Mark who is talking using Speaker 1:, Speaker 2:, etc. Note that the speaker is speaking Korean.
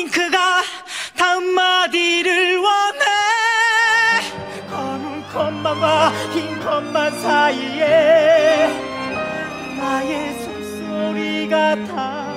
Speaker 1: 윙크가 다음 마디를 원해 검은 컷만과 흰 컷만 사이에 나의 숨소리가 아.